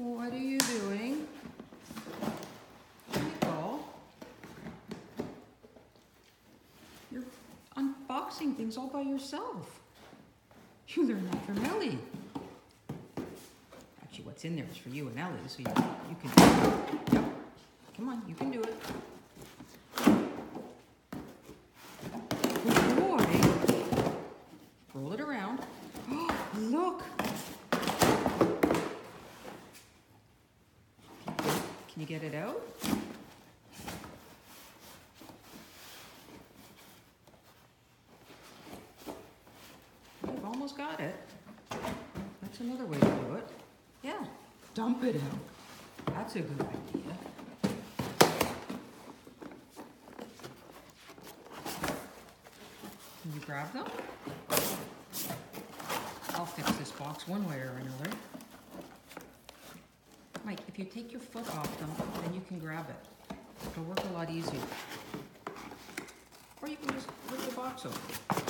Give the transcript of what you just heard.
What are you doing? Nicole? You're unboxing things all by yourself. You learned that from Ellie. Actually, what's in there is for you and Ellie, so you, you can. Yep. Come on, you can do it. Good boy. Roll it around. Look. Can you get it out? You've almost got it. That's another way to do it. Yeah, dump it out. That's a good idea. Can you grab them? I'll fix this box one way or another. Mike, if you take your foot off them, then you can grab it. It'll work a lot easier. Or you can just lift the box open.